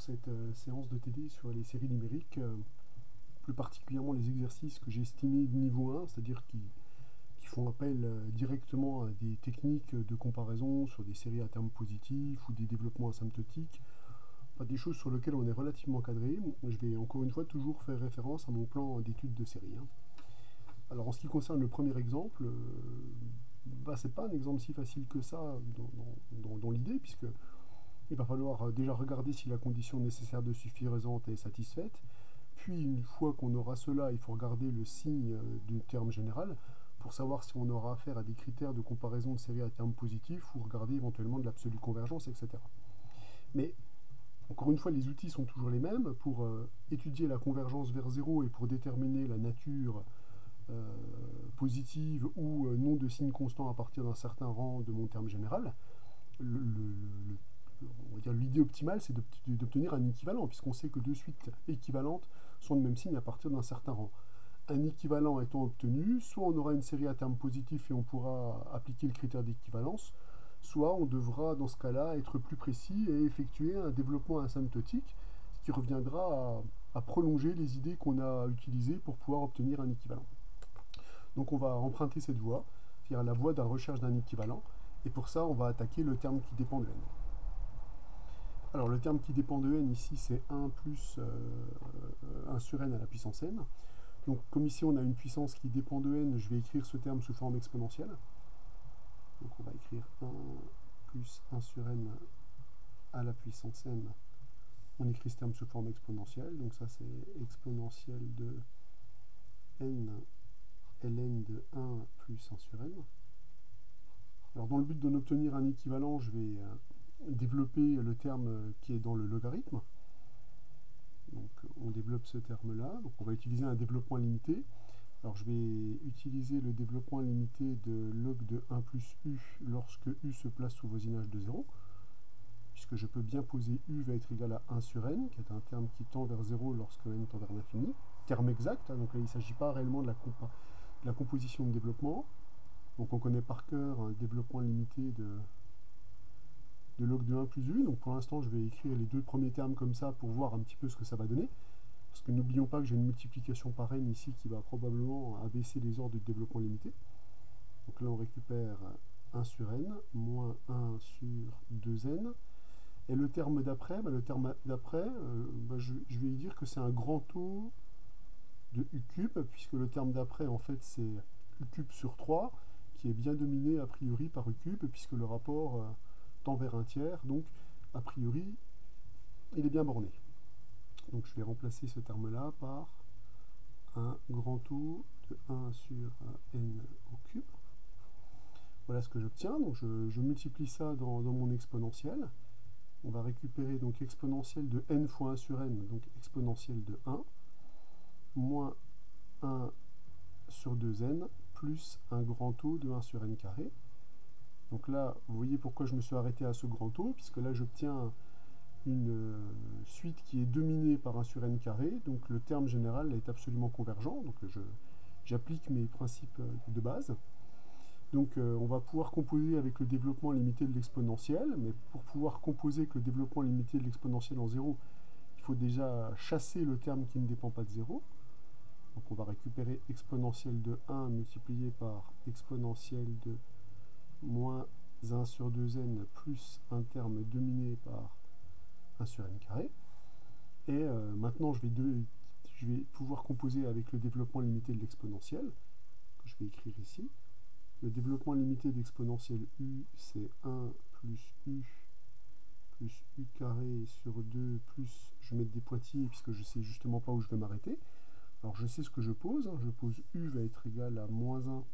cette euh, séance de TD sur les séries numériques, euh, plus particulièrement les exercices que j'ai estimés de niveau 1, c'est-à-dire qui, font appel euh, directement à des techniques de comparaison sur des séries à termes positifs ou des développements asymptotiques, des choses sur lesquelles on est relativement cadré. Je vais encore une fois toujours faire référence à mon plan d'étude de série. Alors en ce qui concerne le premier exemple, bah, c'est pas un exemple si facile que ça dans l'idée, puisque il va falloir euh, déjà regarder si la condition nécessaire de suffisance est satisfaite. Puis, une fois qu'on aura cela, il faut regarder le signe euh, du terme général pour savoir si on aura affaire à des critères de comparaison de séries à terme positif ou regarder éventuellement de l'absolue convergence, etc. Mais, encore une fois, les outils sont toujours les mêmes. Pour euh, étudier la convergence vers zéro et pour déterminer la nature positive ou non de signe constant à partir d'un certain rang de mon terme général, l'idée optimale, c'est d'obtenir un équivalent, puisqu'on sait que deux suites équivalentes sont de même signe à partir d'un certain rang. Un équivalent étant obtenu, soit on aura une série à terme positif et on pourra appliquer le critère d'équivalence, soit on devra dans ce cas-là être plus précis et effectuer un développement asymptotique, ce qui reviendra à, à prolonger les idées qu'on a utilisées pour pouvoir obtenir un équivalent. Donc on va emprunter cette voie, c'est-à-dire la voie de la recherche d'un équivalent, et pour ça on va attaquer le terme qui dépend de n. Alors le terme qui dépend de n ici c'est 1 plus 1 euh, sur n à la puissance n. Donc comme ici on a une puissance qui dépend de n, je vais écrire ce terme sous forme exponentielle. Donc on va écrire 1 plus 1 sur n à la puissance n. On écrit ce terme sous forme exponentielle, donc ça c'est exponentielle de n ln de 1 plus 1 sur n. Alors dans le but d'en obtenir un équivalent, je vais euh, développer le terme qui est dans le logarithme. Donc on développe ce terme-là. On va utiliser un développement limité. Alors je vais utiliser le développement limité de log de 1 plus u lorsque u se place sous voisinage de 0, puisque je peux bien poser u va être égal à 1 sur n, qui est un terme qui tend vers 0 lorsque n tend vers l'infini. Terme exact, hein, donc là il ne s'agit pas réellement de la, de la composition de développement. Donc on connaît par cœur un développement limité de de log de 1 plus u. Donc pour l'instant, je vais écrire les deux premiers termes comme ça pour voir un petit peu ce que ça va donner. Parce que n'oublions pas que j'ai une multiplication par n ici qui va probablement abaisser les ordres de développement limité. Donc là, on récupère 1 sur n, moins 1 sur 2n. Et le terme d'après, bah, le terme d'après, euh, bah, je, je, vais dire que c'est un grand taux de u cube, puisque le terme d'après, en fait, c'est u cube sur 3, qui est bien dominé a priori par u cube, puisque le rapport... Euh, vers un tiers, donc a priori, il est bien borné. Donc je vais remplacer ce terme-là par un grand taux de 1 sur n au cube. Voilà ce que j'obtiens. Donc je, multiplie ça dans, mon exponentiel. On va récupérer donc exponentielle de n fois 1 sur n, donc exponentielle de 1, moins 1 sur 2n, plus un grand taux de 1 sur n carré. Donc là, vous voyez pourquoi je me suis arrêté à ce grand taux, puisque là j'obtiens une euh, suite qui est dominée par un sur n carré, donc le terme général est absolument convergent, donc j'applique mes principes euh, de base. Donc euh, on va pouvoir composer avec le développement limité de l'exponentielle, mais pour pouvoir composer avec le développement limité de l'exponentielle en 0, il faut déjà chasser le terme qui ne dépend pas de 0. Donc on va récupérer exponentielle de 1 multiplié par exponentielle de moins 1 sur 2n plus un terme dominé par 1 sur n carré. Et euh, maintenant, je vais, pouvoir composer avec le développement limité de l'exponentielle, que je vais écrire ici. Le développement limité d'exponentielle u, c'est 1 plus u plus u carré sur 2 plus, je vais mettre des pointillés puisque je sais justement pas où je vais m'arrêter. Alors je sais ce que je pose, hein. je pose u va être égal à moins 1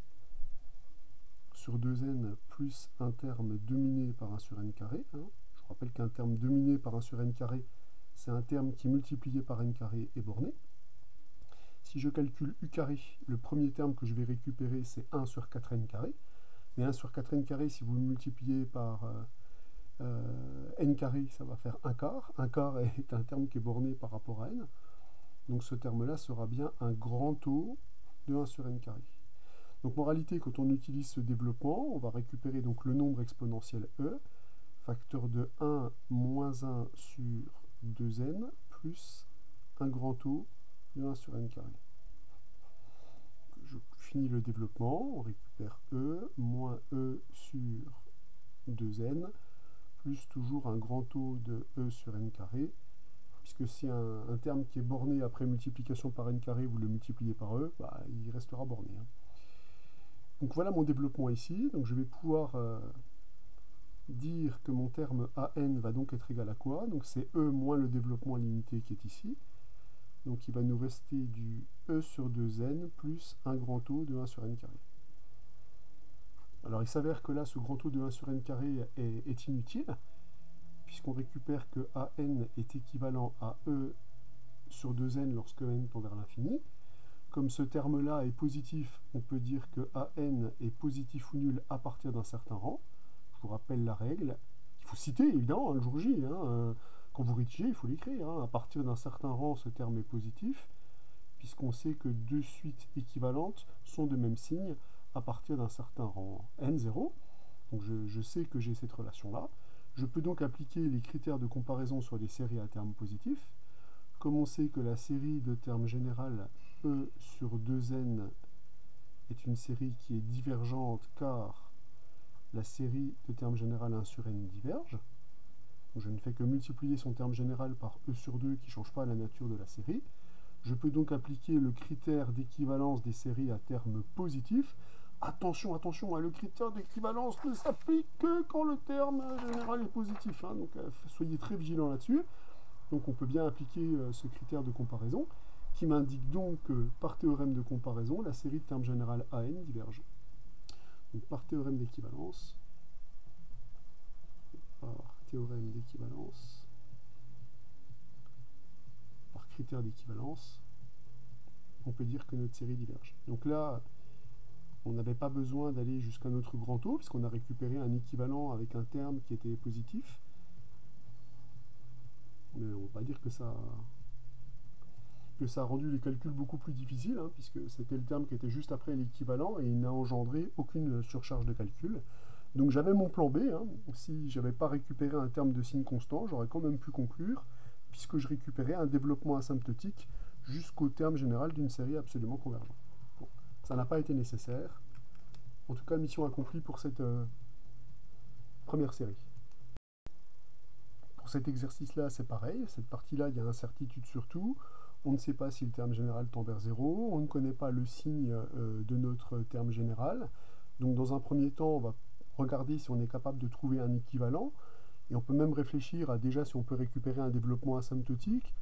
sur 2n plus un terme dominé par 1 sur n carré. Hein. Je vous rappelle qu'un terme dominé par 1 sur n carré, c'est un terme qui multiplié par n carré est borné. Si je calcule u carré, le premier terme que je vais récupérer, c'est 1 sur 4n carré. Mais 1 sur 4n carré, si vous le multipliez par euh, euh, n carré, ça va faire 1 quart. 1 quart est un terme qui est borné par rapport à n. Donc ce terme-là sera bien un grand taux de 1 sur n carré. Donc moralité, quand on utilise ce développement, on va récupérer donc le nombre exponentiel e, facteur de 1 moins 1 sur 2n plus un grand O de 1 sur n carré. Je finis le développement, on récupère E, moins E sur 2n, plus toujours un grand O de E sur n carré, puisque si un, un, terme qui est borné après multiplication par n carré, vous le multipliez par E, bah, il restera borné. Hein. Donc voilà mon développement ici, donc je vais pouvoir euh, dire que mon terme AN va donc être égal à quoi? Donc c'est E moins le développement limité qui est ici. Donc il va nous rester du E sur 2n plus un grand O de 1 sur n carré. Alors il s'avère que là, ce grand O de 1 sur n carré est, inutile, puisqu'on récupère que AN est équivalent à E sur 2n lorsque n tend vers l'infini. Comme ce terme-là est positif, on peut dire que AN est positif ou nul à partir d'un certain rang. Je vous rappelle la règle. Il faut citer, évidemment, le jour J. Hein, euh, quand vous rédigez, il faut l'écrire. Hein. À partir d'un certain rang, ce terme est positif, puisqu'on sait que deux suites équivalentes sont de même signe à partir d'un certain rang n0. Donc je, je sais que j'ai cette relation-là. Je peux donc appliquer les critères de comparaison sur les séries à termes positifs. Comme on sait que la série de termes général E sur 2n est une série qui est divergente car la série de termes général 1 sur n diverge. je ne fais que multiplier son terme général par E sur 2 qui ne change pas la nature de la série. Je peux donc appliquer le critère d'équivalence des séries à termes positifs. Attention, attention, hein, le critère d'équivalence ne s'applique que quand le terme général est positif. Hein, euh, soyez très vigilants là-dessus. Donc on peut bien appliquer euh, ce critère de comparaison, qui m'indique donc que par théorème de comparaison, la série de termes général AN diverge. Donc par théorème d'équivalence, par théorème d'équivalence, par critère d'équivalence, on peut dire que notre série diverge. Donc là, on n'avait pas besoin d'aller jusqu'à notre grand O, puisqu'on a récupéré un équivalent avec un terme qui était positif mais on ne va pas dire que ça, que ça a rendu les calculs beaucoup plus difficiles, hein, puisque c'était le terme qui était juste après l'équivalent et il n'a engendré aucune surcharge de calcul. Donc j'avais mon plan B, hein. si j'avais pas récupéré un terme de signe constant, j'aurais quand même pu conclure, puisque je récupérais un développement asymptotique jusqu'au terme général d'une série absolument convergente. ça n'a pas été nécessaire. En tout cas, mission accomplie pour cette euh, première série. Pour cet exercice-là, c'est pareil. Cette partie-là, il y a incertitude sur tout. On ne sait pas si le terme général tend vers 0. On ne connaît pas le signe euh, de notre terme général. Donc dans un premier temps, on va regarder si on est capable de trouver un équivalent. Et on peut même réfléchir à déjà si on peut récupérer un développement asymptotique.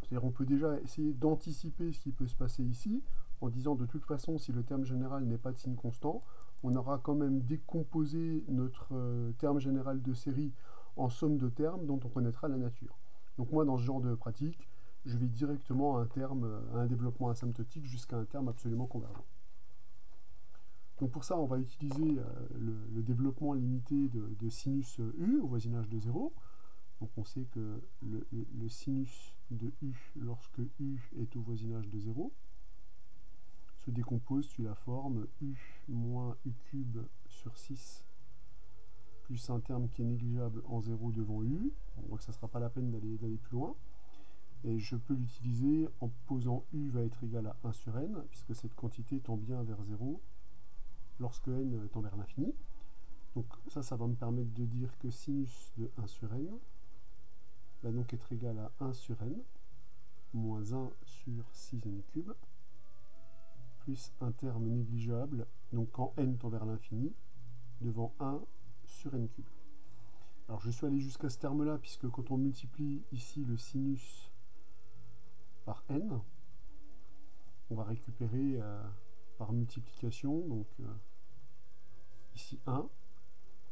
C'est-à-dire on peut déjà essayer d'anticiper ce qui peut se passer ici, en disant de toute façon, si le terme général n'est pas de signe constant, on aura quand même décomposé notre euh, terme général de série en somme de termes dont on connaîtra la nature. Donc moi, dans ce genre de pratique, je vais directement à un terme, à un développement asymptotique jusqu'à un terme absolument convergent. Donc pour ça, on va utiliser euh, le, développement limité de, sinus U au voisinage de 0. Donc on sait que le, sinus de U, lorsque U est au voisinage de 0, se décompose sous la forme U moins U cube sur 6 plus un terme qui est négligeable en 0 devant u. On voit que ça ne sera pas la peine d'aller plus loin. Et je peux l'utiliser en posant u va être égal à 1 sur n, puisque cette quantité tend bien vers 0 lorsque n tend vers l'infini. Donc ça, ça va me permettre de dire que sinus de 1 sur n va donc être égal à 1 sur n, moins 1 sur 6n cube, plus un terme négligeable, donc quand n tend vers l'infini, devant 1 sur n cube. Alors je suis allé jusqu'à ce terme-là, puisque quand on multiplie ici le sinus par n, on va récupérer euh, par multiplication, donc euh, ici 1,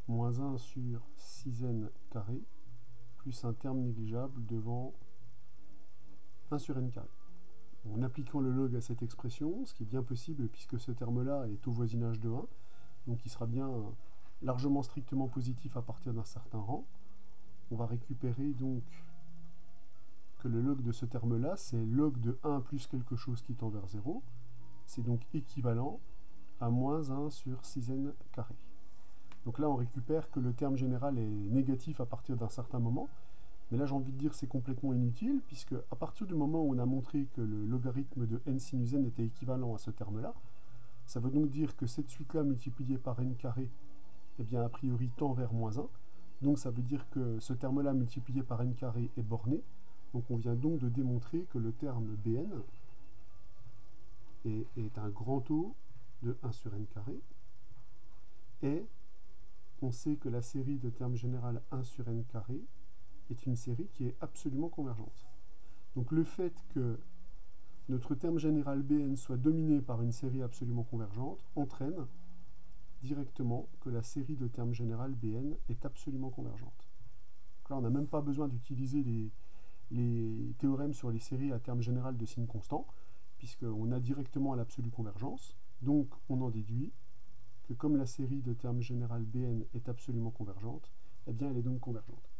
moins 1 sur 6n carré, plus un terme négligeable devant 1 sur n carré. En appliquant le log à cette expression, ce qui est bien possible puisque ce terme-là est au voisinage de 1, donc il sera bien largement strictement positif à partir d'un certain rang. On va récupérer donc que le log de ce terme-là, c'est log de 1 plus quelque chose qui tend vers 0. C'est donc équivalent à moins 1 sur 6n carré. Donc là, on récupère que le terme général est négatif à partir d'un certain moment. Mais là, j'ai envie de dire c'est complètement inutile, puisque à partir du moment où on a montré que le logarithme de n sinus n était équivalent à ce terme-là, ça veut donc dire que cette suite-là multipliée par n carré, eh bien, a priori, tend vers moins 1. Donc ça veut dire que ce terme-là multiplié par n carré est borné. Donc on vient donc de démontrer que le terme bn est, un grand taux de 1 sur n carré. Et on sait que la série de termes général 1 sur n carré est une série qui est absolument convergente. Donc le fait que notre terme général Bn soit dominé par une série absolument convergente entraîne directement que la série de termes général Bn est absolument convergente. Donc là, on n'a même pas besoin d'utiliser les, les, théorèmes sur les séries à termes général de signes constants, puisqu'on a directement l'absolue convergence. Donc on en déduit que comme la série de termes général Bn est absolument convergente, eh bien elle est donc convergente.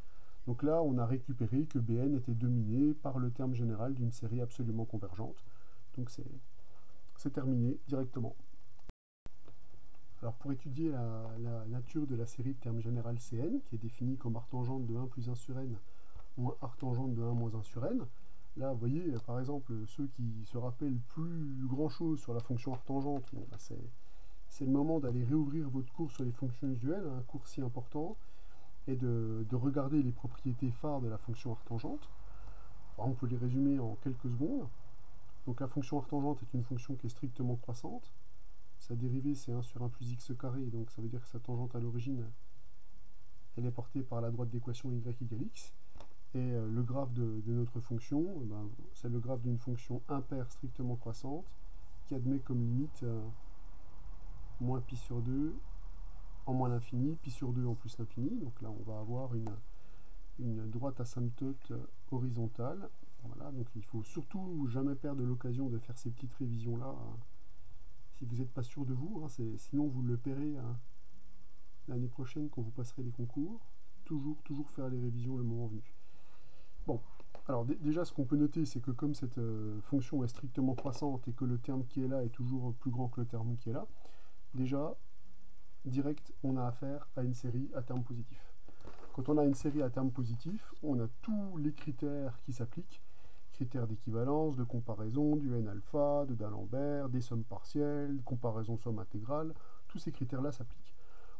Donc là, on a récupéré que Bn était dominé par le terme général d'une série absolument convergente. Donc c'est terminé directement. Alors pour étudier la, nature de la série de termes général Cn, qui est définie comme artangente de 1 plus 1 sur n, moins artangente de 1 moins 1 sur n, là vous voyez par exemple ceux qui se rappellent plus grand chose sur la fonction artangente, bah, c'est le moment d'aller réouvrir votre cours sur les fonctions usuelles, un cours si important, et de, regarder les propriétés phares de la fonction artangente. on peut les résumer en quelques secondes. Donc la fonction artangente est une fonction qui est strictement croissante. Sa dérivée c'est 1 sur 1 plus x carré, donc ça veut dire que sa tangente à l'origine, elle est portée par la droite d'équation y égale x. Et euh, le graphe de, notre fonction, eh ben, c'est le graphe d'une fonction impaire strictement croissante qui admet comme limite euh, moins pi sur 2 en moins l'infini, pi sur 2 en plus l'infini. Donc là, on va avoir une, une droite asymptote horizontale. Voilà, donc il faut surtout jamais perdre l'occasion de faire ces petites révisions-là. Hein. Si vous n'êtes pas sûr de vous, hein, sinon vous le paierez hein, l'année prochaine quand vous passerez les concours. Toujours, toujours faire les révisions le moment venu. Bon, alors déjà ce qu'on peut noter, c'est que comme cette euh, fonction est strictement croissante et que le terme qui est là est toujours plus grand que le terme qui est là, déjà direct, on a affaire à une série à terme positif. Quand on a une série à terme positif, on a tous les critères qui s'appliquent, critères d'équivalence, de comparaison, du n-alpha, de d'Alembert, des sommes partielles, comparaison somme intégrale, tous ces critères-là s'appliquent.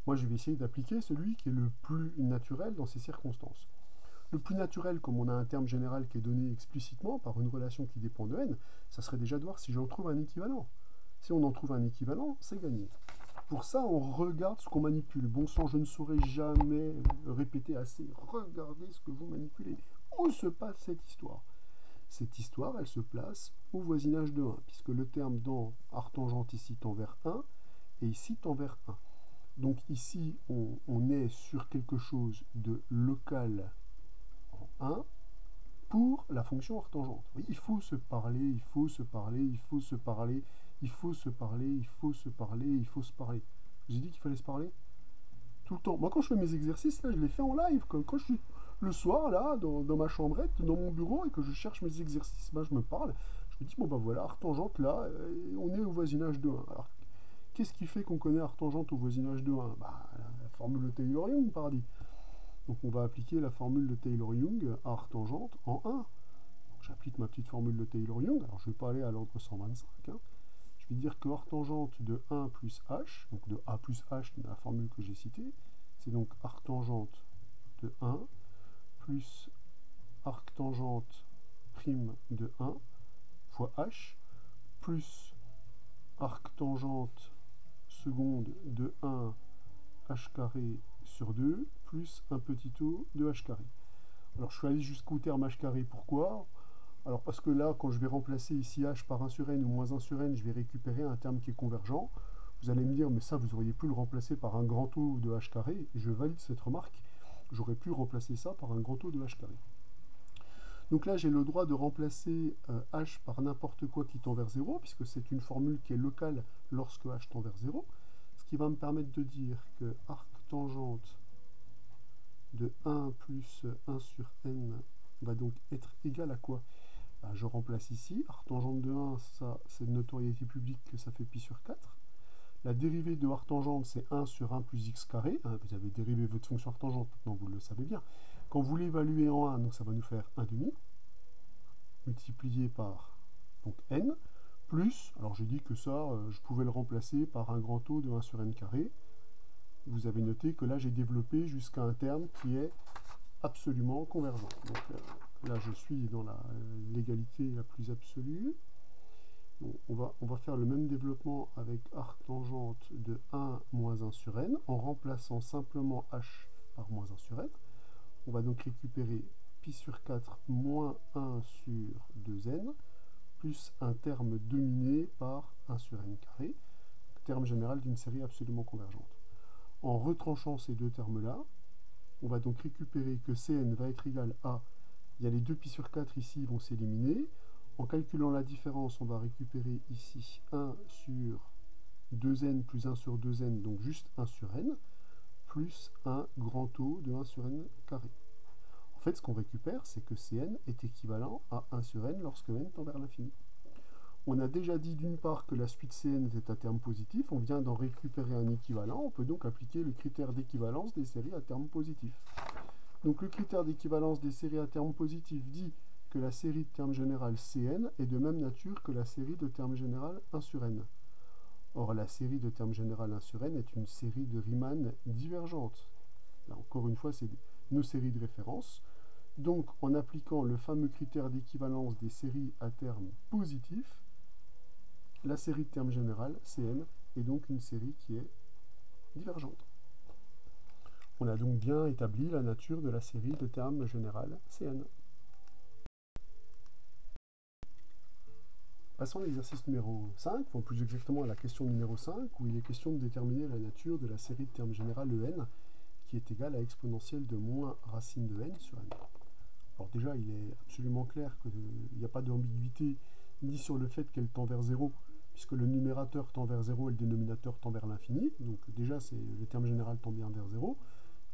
Moi, je vais essayer d'appliquer celui qui est le plus naturel dans ces circonstances. Le plus naturel, comme on a un terme général qui est donné explicitement par une relation qui dépend de n, ça serait déjà de voir si j'en trouve un équivalent. Si on en trouve un équivalent, c'est gagné. Pour ça, on regarde ce qu'on manipule. Bon sang, je ne saurais jamais répéter assez. Regardez ce que vous manipulez. Où se passe cette histoire? Cette histoire, elle se place au voisinage de 1, puisque le terme dans artangente ici tend vers 1, et ici tend vers 1. Donc ici, on, est sur quelque chose de local 1 pour la fonction artangente. Il faut se parler, il faut se parler, il faut se parler il faut se parler, il faut se parler, il faut se parler. Je vous ai dit qu'il fallait se parler Tout le temps. Moi, quand je fais mes exercices, là, je les fais en live. Quand, je suis le soir, là, dans, ma chambrette, dans mon bureau, et que je cherche mes exercices, ben, je me parle. Je me dis, bon, ben voilà, artangente, là, euh, on est au voisinage de 1. Alors, qu'est-ce qui fait qu'on connaît artangente au voisinage de 1 bah, La formule de Taylor-Young, paradis. Donc, on va appliquer la formule de Taylor-Young à artangente en 1. J'applique ma petite formule de Taylor-Young. Alors, je ne vais pas aller à l'ordre 125. Hein je vais dire que arctangente de 1 plus h, donc de a plus h la formule que j'ai citée, c'est donc arctangente de 1 plus arctangente prime de 1 fois h plus arctangente seconde de 1 h carré sur 2 plus un petit o de h carré. Alors je suis allé jusqu'au terme h carré, pourquoi? Alors parce que là, quand je vais remplacer ici h par 1 sur n ou moins 1 sur n, je vais récupérer un terme qui est convergent. Vous allez me dire, mais ça, vous auriez pu le remplacer par un grand taux de h carré, je valide cette remarque. J'aurais pu remplacer ça par un grand taux de h carré. Donc là, j'ai le droit de remplacer euh, h par n'importe quoi qui tend vers 0, puisque c'est une formule qui est locale lorsque h tend vers 0, ce qui va me permettre de dire que arc tangente de 1 plus 1 sur n va donc être égal à quoi? Bah, je remplace ici. Artangente de 1, ça c'est de notoriété publique que ça fait pi sur 4. La dérivée de artangente, c'est 1 sur 1 plus x carré. Hein, vous avez dérivé votre fonction artangente, maintenant vous le savez bien. Quand vous l'évaluez en 1, donc ça va nous faire 1 demi, multiplié par donc n, plus, alors j'ai dit que ça, euh, je pouvais le remplacer par un grand taux de 1 sur n carré. Vous avez noté que là, j'ai développé jusqu'à un terme qui est absolument convergent. Donc euh, là, je suis dans l'égalité la, plus absolue. on, va, on va faire le même développement avec arc tangente de 1 moins 1 sur n, en remplaçant simplement h par moins 1 sur n. On va donc récupérer pi sur 4 moins 1 sur 2n, plus un terme dominé par 1 sur n carré, terme général d'une série absolument convergente. En retranchant ces deux termes-là, on va donc récupérer que Cn va être égal à, il y a les 2 pi sur 4 ici, vont s'éliminer. En calculant la différence, on va récupérer ici 1 sur 2n plus 1 sur 2n, donc juste 1 sur n, plus un grand taux de 1 sur n carré. En fait, ce qu'on récupère, c'est que Cn est équivalent à 1 sur n lorsque n tend vers l'infini. On a déjà dit d'une part que la suite Cn était un terme positif, on vient d'en récupérer un équivalent, on peut donc appliquer le critère d'équivalence des séries à terme positif. Donc le critère d'équivalence des séries à terme positif dit que la série de termes général Cn est de même nature que la série de termes général 1 sur n. Or, la série de termes général 1 sur n est une série de Riemann divergente. Là, encore une fois, c'est nos séries de référence. Donc, en appliquant le fameux critère d'équivalence des séries à terme positif, la série de termes général, Cn, est donc une série qui est divergente. On a donc bien établi la nature de la série de termes général Cn. Passons à l'exercice numéro 5, ou plus exactement à la question numéro 5, où il est question de déterminer la nature de la série de termes général En, qui est égale à exponentielle de moins racine de n sur n. Alors déjà, il est absolument clair qu'il n'y a pas d'ambiguïté ni sur le fait qu'elle tend vers 0, puisque le numérateur tend vers 0 et le dénominateur tend vers l'infini. Donc déjà, le terme général tend bien vers 0.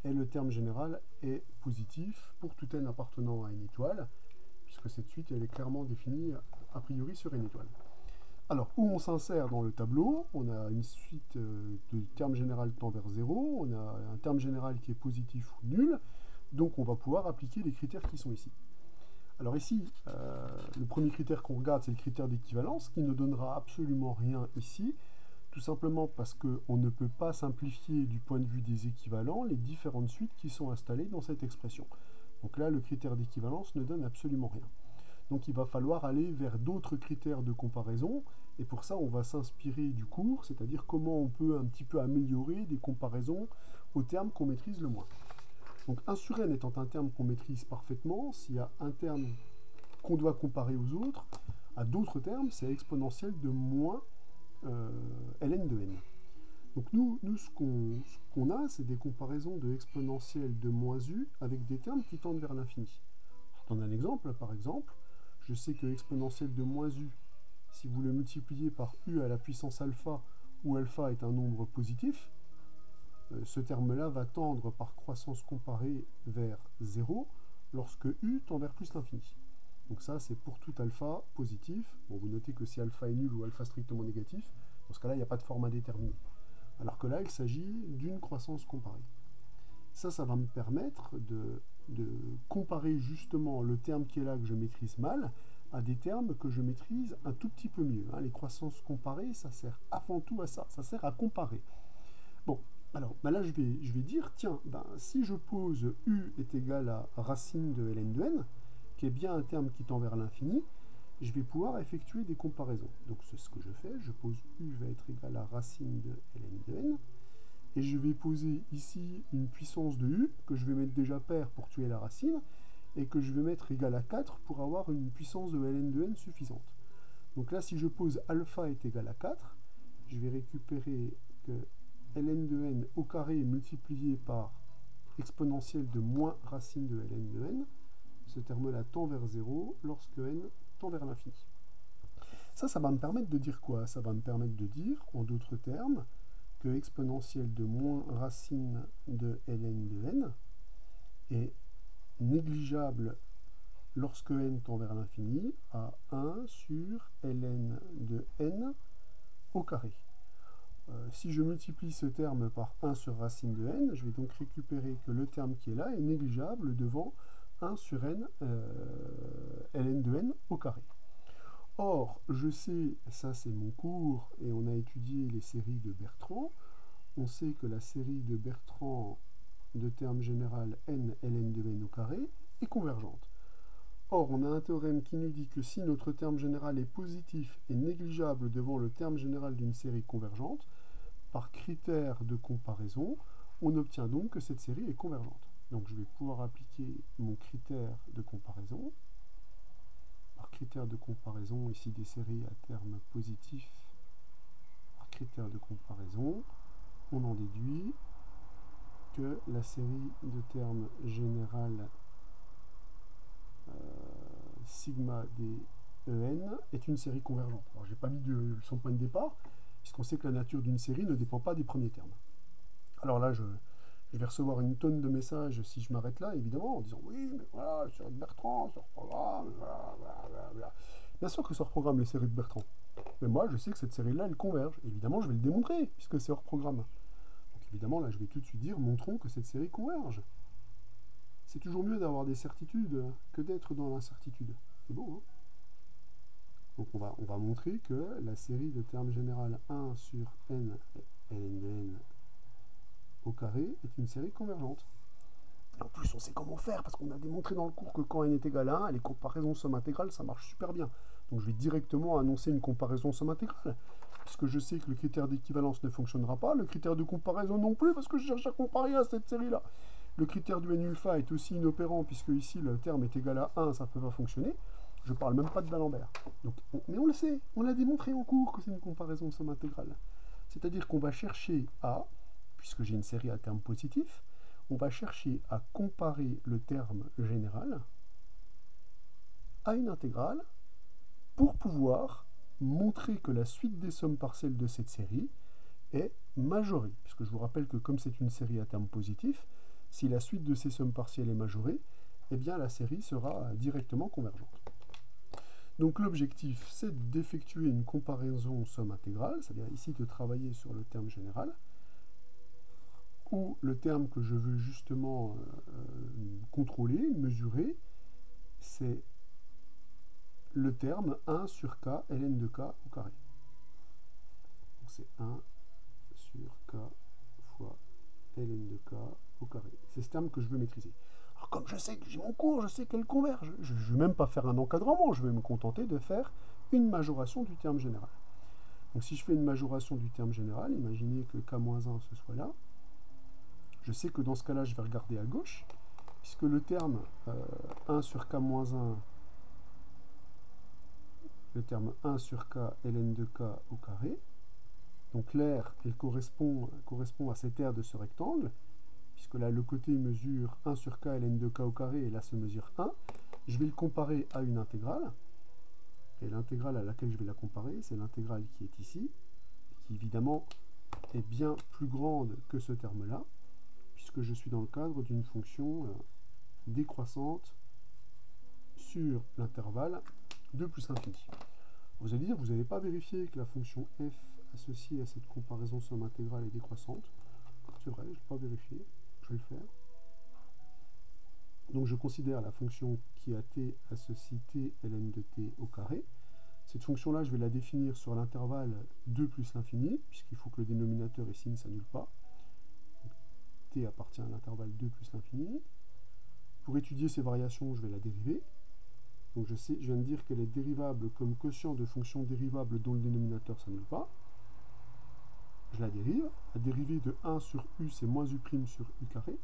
Et le terme général est positif pour tout n appartenant à une étoile, puisque cette suite elle est clairement définie a priori sur une étoile. Alors, où on s'insère dans le tableau? On a une suite euh, de termes général tend vers 0, on a un terme général qui est positif ou nul, donc on va pouvoir appliquer les critères qui sont ici. Alors ici, euh, le premier critère qu'on regarde, c'est le critère d'équivalence, qui ne donnera absolument rien ici, tout simplement parce qu'on ne peut pas simplifier du point de vue des équivalents les différentes suites qui sont installées dans cette expression. Donc là, le critère d'équivalence ne donne absolument rien. Donc il va falloir aller vers d'autres critères de comparaison, et pour ça on va s'inspirer du cours, c'est-à-dire comment on peut un petit peu améliorer des comparaisons aux termes qu'on maîtrise le moins. Donc 1 sur n étant un terme qu'on maîtrise parfaitement, s'il y a un terme qu'on doit comparer aux autres, à d'autres termes, c'est exponentiel de moins euh, ln de n. Donc nous, nous ce qu'on a, c'est des comparaisons de exponentielle de moins u avec des termes qui tendent vers l'infini. Je donne un exemple, par exemple, je sais que exponentielle de moins u, si vous le multipliez par u à la puissance alpha, où alpha est un nombre positif, ce terme-là va tendre par croissance comparée vers 0 lorsque u tend vers plus l'infini. Donc ça, c'est pour tout alpha positif. Bon, vous notez que si alpha est nul ou alpha strictement négatif, dans ce cas-là, il n'y a pas de forme indéterminée. Alors que là, il s'agit d'une croissance comparée. Ça, ça va me permettre de, comparer justement le terme qui est là que je maîtrise mal à des termes que je maîtrise un tout petit peu mieux. Hein. Les croissances comparées, ça sert avant tout à ça, ça sert à comparer. Bon, alors ben là je vais, dire, tiens, ben, si je pose u est égal à racine de ln de n, qui est bien un terme qui tend vers l'infini, je vais pouvoir effectuer des comparaisons. Donc c'est ce que je fais, je pose u va être égal à racine de ln de n, et je vais poser ici une puissance de u, que je vais mettre déjà paire pour tuer la racine, et que je vais mettre égal à 4 pour avoir une puissance de ln de n suffisante. Donc là, si je pose alpha est égal à 4, je vais récupérer que ln de n au carré multiplié par exponentielle de moins racine de ln de n. Ce terme-là tend vers 0 lorsque n tend vers l'infini. Ça, ça va me permettre de dire quoi? Ça va me permettre de dire, en d'autres termes, que exponentielle de moins racine de ln de n est négligeable lorsque n tend vers l'infini à 1 sur ln de n au carré. Euh, si je multiplie ce terme par 1 sur racine de n, je vais donc récupérer que le terme qui est là est négligeable devant 1 sur n, euh, ln de n au carré. Or, je sais, ça c'est mon cours, et on a étudié les séries de Bertrand, on sait que la série de Bertrand de termes général n ln de n au carré est convergente. Or, on a un théorème qui nous dit que si notre terme général est positif et négligeable devant le terme général d'une série convergente, par critère de comparaison, on obtient donc que cette série est convergente. Donc je vais pouvoir appliquer mon critère de comparaison. Par critère de comparaison, ici des séries à terme positif, par critère de comparaison, on en déduit que la série de termes général sigma des En est une série convergente. Alors j'ai pas mis de, son point de départ, puisqu'on sait que la nature d'une série ne dépend pas des premiers termes. Alors là, je, vais recevoir une tonne de messages si je m'arrête là, évidemment, en disant oui, mais voilà, sur Bertrand, sur programme, bla, Bien sûr que sur programme les séries de Bertrand. Mais moi, je sais que cette série-là, elle converge. évidemment, je vais le démontrer, puisque c'est hors programme. Donc évidemment, là, je vais tout de suite dire, montrons que cette série converge. C'est toujours mieux d'avoir des certitudes que d'être dans l'incertitude. C'est beau, hein? Donc on va, on va montrer que la série de termes général 1 sur n, ln n au carré est une série convergente. en plus, on sait comment faire, parce qu'on a démontré dans le cours que quand n est égal à 1, les comparaisons somme intégrale, ça marche super bien. Donc je vais directement annoncer une comparaison somme intégrale, puisque je sais que le critère d'équivalence ne fonctionnera pas, le critère de comparaison non plus, parce que je cherche à comparer à cette série-là. Le critère du n est aussi inopérant, puisque ici le terme est égal à 1, ça ne peut pas fonctionner. Je ne parle même pas de D'Alembert. Mais on le sait, on l'a démontré en cours que c'est une comparaison somme intégrale. C'est-à-dire qu'on va chercher à, puisque j'ai une série à terme positif, on va chercher à comparer le terme général à une intégrale pour pouvoir montrer que la suite des sommes partielles de cette série est majorée. Puisque je vous rappelle que comme c'est une série à terme positif, si la suite de ces sommes partielles est majorée, eh bien la série sera directement convergente. Donc l'objectif, c'est d'effectuer une comparaison somme intégrale, c'est-à-dire ici de travailler sur le terme général, ou le terme que je veux justement euh, contrôler, mesurer, c'est le terme 1 sur k ln de k au carré. C'est 1 sur k fois ln de k au carré. C'est ce terme que je veux maîtriser. Comme je sais que j'ai mon cours, je sais qu'elle converge. Je ne vais même pas faire un encadrement, je vais me contenter de faire une majoration du terme général. Donc si je fais une majoration du terme général, imaginez que k-1 ce soit là. Je sais que dans ce cas-là, je vais regarder à gauche, puisque le terme 1 euh, sur k-1, le terme 1 sur k ln de k au carré, donc l'air, elle correspond, correspond à cette aire de ce rectangle, puisque là le côté mesure 1 sur k ln de k au carré, et là se mesure 1. Je vais le comparer à une intégrale, et l'intégrale à laquelle je vais la comparer, c'est l'intégrale qui est ici, qui évidemment est bien plus grande que ce terme-là, puisque je suis dans le cadre d'une fonction euh, décroissante sur l'intervalle 2 plus infini. Vous allez dire, vous n'avez pas vérifié que la fonction f associée à cette comparaison somme intégrale est décroissante. Je n'ai pas vérifié, je vais le faire. Donc je considère la fonction qui a t associe t ln de t au carré. Cette fonction-là, je vais la définir sur l'intervalle 2 plus l'infini, puisqu'il faut que le dénominateur ici ne s'annule pas. t appartient à l'intervalle 2 plus l'infini. Pour étudier ces variations, je vais la dériver. Donc je, viens de dire qu'elle est dérivable comme quotient de fonctions dérivables dont le dénominateur ne s'annule pas je la dérive. La dérivée de 1 sur u, c'est moins u' sur u carré.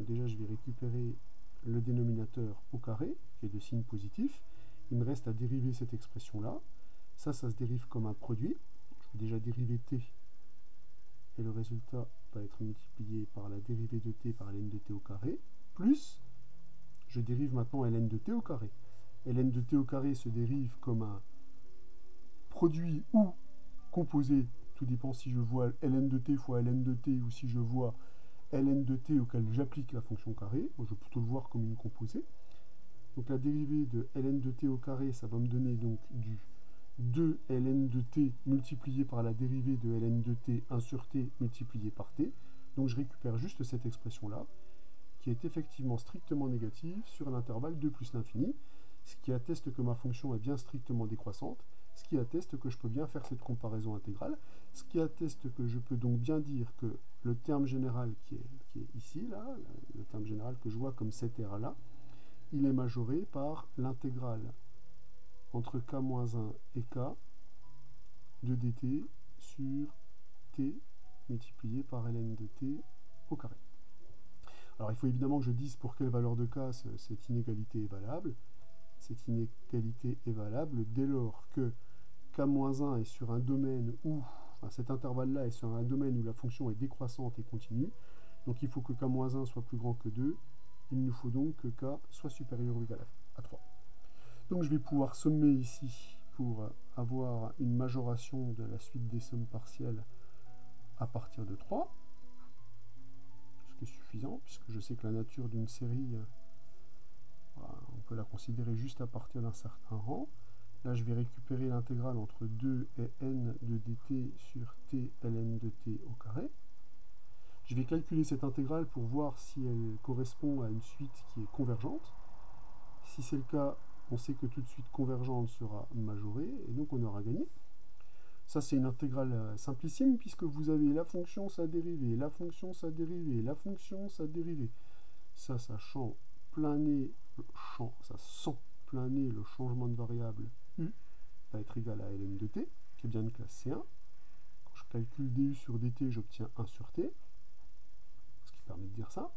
Déjà, je vais récupérer le dénominateur au carré, qui est de signe positif. Il me reste à dériver cette expression-là. Ça, ça se dérive comme un produit. Je vais déjà dériver t, et le résultat va être multiplié par la dérivée de t par ln de t au carré, plus, je dérive maintenant ln de t au carré. ln de t au carré se dérive comme un produit ou composé tout dépend si je vois ln de t fois ln de t ou si je vois ln de t auquel j'applique la fonction carré. Moi, je vais plutôt le voir comme une composée. Donc la dérivée de ln de t au carré, ça va me donner donc du 2 ln de t multiplié par la dérivée de ln de t 1 sur t multiplié par t. Donc je récupère juste cette expression-là, qui est effectivement strictement négative sur l'intervalle 2 plus l'infini, ce qui atteste que ma fonction est bien strictement décroissante, ce qui atteste que je peux bien faire cette comparaison intégrale, ce qui atteste que je peux donc bien dire que le terme général qui est, ici, là, le terme général que je vois comme cet là, il est majoré par l'intégrale entre k-1 et k de dt sur t multiplié par ln de t au carré. Alors il faut évidemment que je dise pour quelle valeur de k cette inégalité est valable. Cette inégalité est valable dès lors que k-1 est sur un domaine où, cet intervalle-là est sur un domaine où la fonction est décroissante et continue. Donc il faut que k-1 soit plus grand que 2. Il nous faut donc que k soit supérieur ou égal à 3. Donc je vais pouvoir sommer ici pour avoir une majoration de la suite des sommes partielles à partir de 3, ce qui est suffisant, puisque je sais que la nature d'une série, euh, on peut la considérer juste à partir d'un certain rang. Là, je vais récupérer l'intégrale entre 2 et n de dt sur t ln de t au carré. Je vais calculer cette intégrale pour voir si elle correspond à une suite qui est convergente. Si c'est le cas, on sait que tout de suite convergente sera majorée, et donc on aura gagné. Ça, c'est une intégrale euh, simplissime, puisque vous avez la fonction, sa dérivée, la fonction, sa dérivée, la fonction, sa dérivée. Ça, ça chante plein champ, ça sent plein nez le changement de variable va être égal à ln de t, qui est bien une classe C1. Quand je calcule du sur dt, j'obtiens 1 sur t, ce qui permet de dire ça.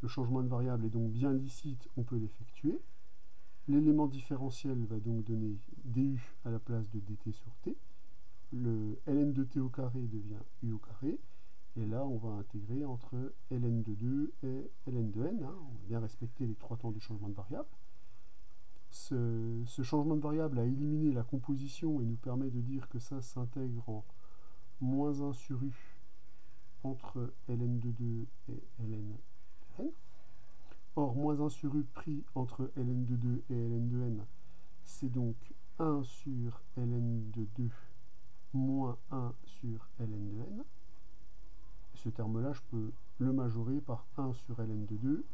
Le changement de variable est donc bien licite, on peut l'effectuer. L'élément différentiel va donc donner du à la place de dt sur t. Le ln de t au carré devient u au carré. Et là, on va intégrer entre ln de 2 et ln de n. Hein. On va bien respecter les trois temps de changement de variable. Ce, changement de variable a éliminé la composition et nous permet de dire que ça s'intègre en moins 1 sur u entre ln de 2 et ln de n. Or, moins 1 sur u pris entre ln de 2 et ln de n, c'est donc 1 sur ln de 2 moins 1 sur ln de n. Ce terme-là, je peux le majorer par 1 sur ln de 2,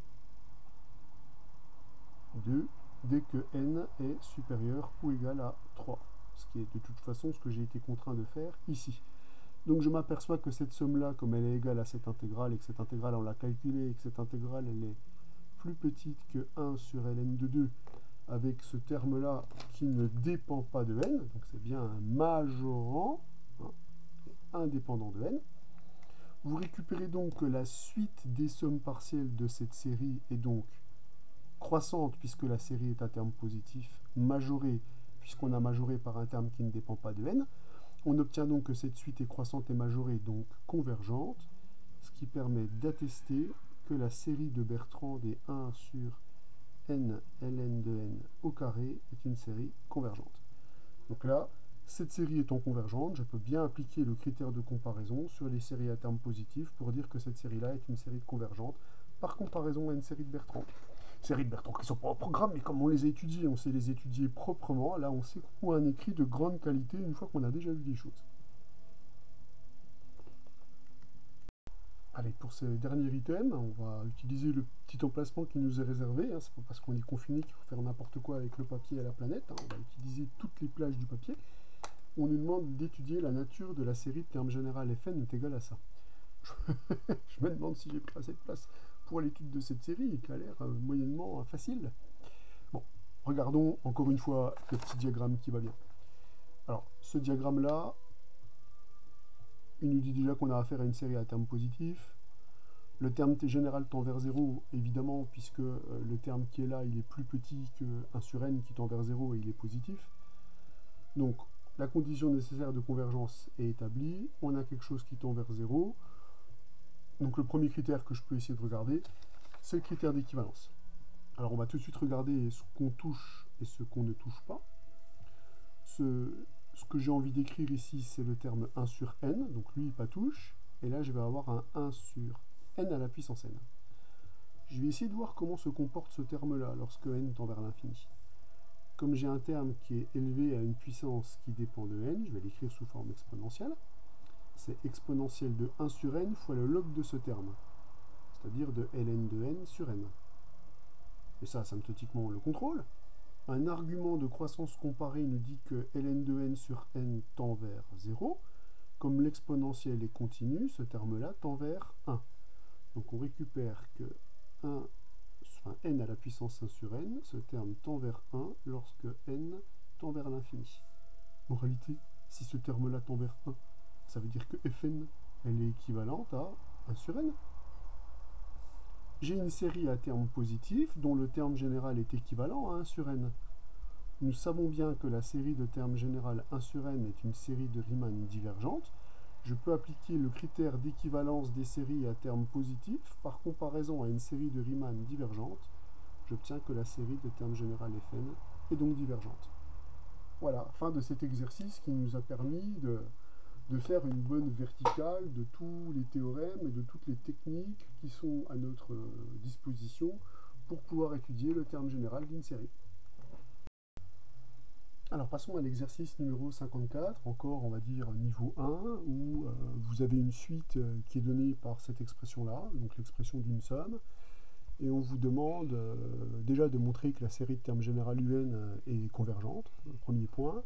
2, dès que n est supérieur ou égal à 3. Ce qui est de toute façon ce que j'ai été contraint de faire ici. Donc je m'aperçois que cette somme-là, comme elle est égale à cette intégrale, et que cette intégrale, on l'a calculée, et que cette intégrale, elle est plus petite que 1 sur ln de 2 avec ce terme-là qui ne dépend pas de n, donc c'est bien un majorant hein, indépendant de n. Vous récupérez donc que la suite des sommes partielles de cette série est donc croissante puisque la série est un terme positif, majorée puisqu'on a majoré par un terme qui ne dépend pas de n. On obtient donc que cette suite est croissante et majorée, donc convergente, ce qui permet d'attester que la série de Bertrand des 1 sur n ln de n au carré est une série convergente. Donc là, cette série étant convergente, je peux bien appliquer le critère de comparaison sur les séries à termes positifs pour dire que cette série-là est une série convergente par comparaison à une série de Bertrand. Séries de Bertrand qui sont pas au programme, mais comme on les a étudiées, on sait les étudier proprement, là on sait où un écrit de grande qualité une fois qu'on a déjà vu des choses. Allez, pour ce dernier item, on va utiliser le petit emplacement qui nous est réservé. Hein. C'est pas parce qu'on est confiné qu'il faut faire n'importe quoi avec le papier et la planète. Hein. On va utiliser toutes les plages du papier. On nous demande d'étudier la nature de la série de termes général Fn est égal à ça. Je me demande si j'ai pris assez de place l'étude de cette série, qui a l'air euh, moyennement facile. Bon, regardons encore une fois le petit diagramme qui va bien. Alors, ce diagramme-là, il nous dit déjà qu'on a affaire à une série à termes positifs. Le terme t général tend vers 0, évidemment, puisque euh, le terme qui est là, il est plus petit que 1 sur n qui tend vers 0 et il est positif. Donc, la condition nécessaire de convergence est établie. On a quelque chose qui tend vers 0. Donc, le premier critère que je peux essayer de regarder, c'est le critère d'équivalence. Alors, on va tout de suite regarder ce qu'on touche et ce qu'on ne touche pas. Ce, que j'ai envie d'écrire ici, c'est le terme 1 sur n, donc lui, il pas touche. Et là, je vais avoir un 1 sur n à la puissance n. Je vais essayer de voir comment se comporte ce terme-là lorsque n tend vers l'infini. comme j'ai un terme qui est élevé à une puissance qui dépend de n, je vais l'écrire sous forme exponentielle, c'est exponentielle de 1 sur n fois le log de ce terme, c'est-à-dire de ln de n sur n. Et ça, symptotiquement, on le contrôle. Un argument de croissance comparée nous dit que ln de n sur n tend vers 0. Comme l'exponentielle est continue, ce terme-là tend vers 1. Donc on récupère que 1 n à la puissance 1 sur n, ce terme tend vers 1 lorsque n tend vers l'infini. Moralité, si ce terme-là tend vers 1, ça veut dire que fn, elle est équivalente à 1 sur n. J'ai une série à terme positif dont le terme général est équivalent à 1 sur n. Nous savons bien que la série de termes général 1 sur n est une série de Riemann divergente, je peux appliquer le critère d'équivalence des séries à termes positifs par comparaison à une série de Riemann divergente. J'obtiens que la série de termes général Fn est donc divergente. Voilà, fin de cet exercice qui nous a permis de, de faire une bonne verticale de tous les théorèmes et de toutes les techniques qui sont à notre disposition pour pouvoir étudier le terme général d'une série. Alors passons à l'exercice numéro 54, encore on va dire niveau 1, où euh, vous avez une suite euh, qui est donnée par cette expression-là, donc l'expression d'une somme, et on vous demande euh, déjà de montrer que la série de termes général UN est convergente, premier point.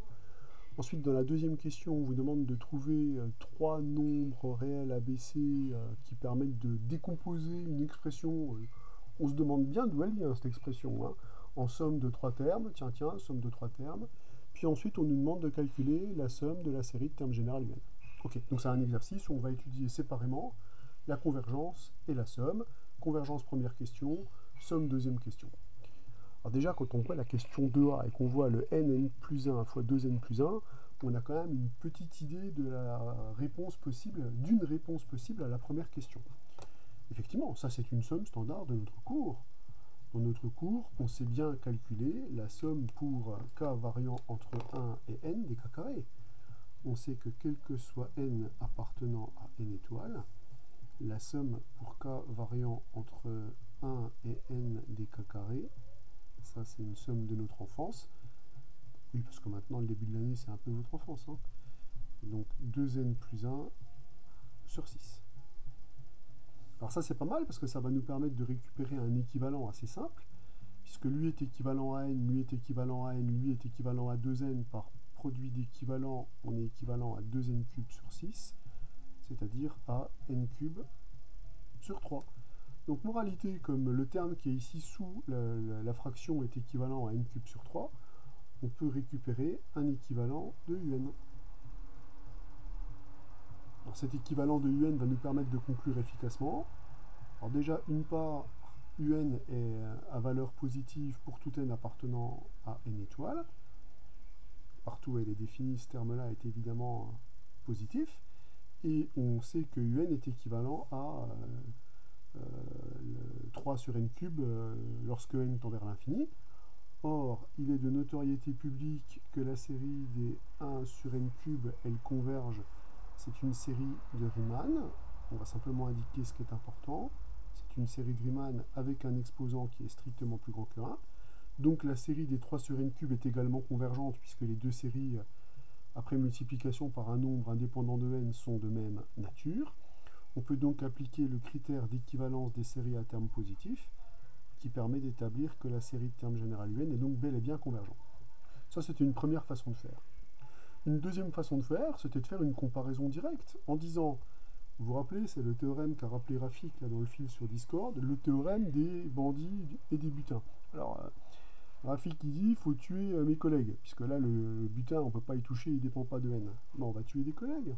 Ensuite, dans la deuxième question, on vous demande de trouver trois nombres réels ABC qui permettent de décomposer une expression. on se demande bien d'où elle vient cette expression, hein, en somme de trois termes, tiens, tiens, somme de trois termes. Puis ensuite, on nous demande de calculer la somme de la série de termes général UN. Ok, donc c'est un exercice où on va étudier séparément la convergence et la somme. Convergence première question, somme deuxième question. Alors déjà, quand on voit la question 2a et qu'on voit le n, plus 1 fois 2n plus 1, on a quand même une petite idée de la réponse possible, d'une réponse possible à la première question. Effectivement, ça c'est une somme standard de notre cours. Dans notre cours, on sait bien calculer la somme pour k variant entre 1 et n des k carrés. On sait que quel que soit n appartenant à n étoiles, la somme pour k variant entre 1 et n des k carrés, ça c'est une somme de notre enfance. Oui, parce que maintenant le début de l'année c'est un peu votre enfance. Hein. Donc 2n plus 1 sur 6. Alors ça c'est pas mal parce que ça va nous permettre de récupérer un équivalent assez simple, puisque lui est équivalent à n, lui est équivalent à n, lui est équivalent à 2n par produit d'équivalent, on est équivalent à 2n cube sur 6, c'est-à-dire à n cube sur 3. Donc moralité, comme le terme qui est ici sous la, fraction est équivalent à n cube sur 3, on peut récupérer un équivalent de un. Alors cet équivalent de un va nous permettre de conclure efficacement. Alors déjà, une part un est à valeur positive pour tout n appartenant à n étoiles. Partout où elle est définie, ce terme-là est évidemment positif. Et on sait que un est équivalent à 3 euh, sur n cube euh, lorsque n tend vers l'infini. Or, il est de notoriété publique que la série des 1 sur n cube, elle converge c'est une série de Riemann. On va simplement indiquer ce qui est important. C'est une série de Riemann avec un exposant qui est strictement plus grand que 1. Donc la série des 3 sur n cube est également convergente puisque les deux séries, après multiplication par un nombre indépendant de n, sont de même nature. On peut donc appliquer le critère d'équivalence des séries à termes positifs qui permet d'établir que la série de termes général un est donc bel et bien convergente. Ça, c'était une première façon de faire. Une deuxième façon de faire, c'était de faire une comparaison directe en disant, vous vous rappelez, c'est le théorème qu'a rappelé Rafik dans le fil sur Discord, le théorème des bandits et des butins. Alors, euh, Rafik il dit, il faut tuer euh, mes collègues, puisque là, le, butin, on ne peut pas y toucher, il ne dépend pas de haine. Bon, on va tuer des collègues.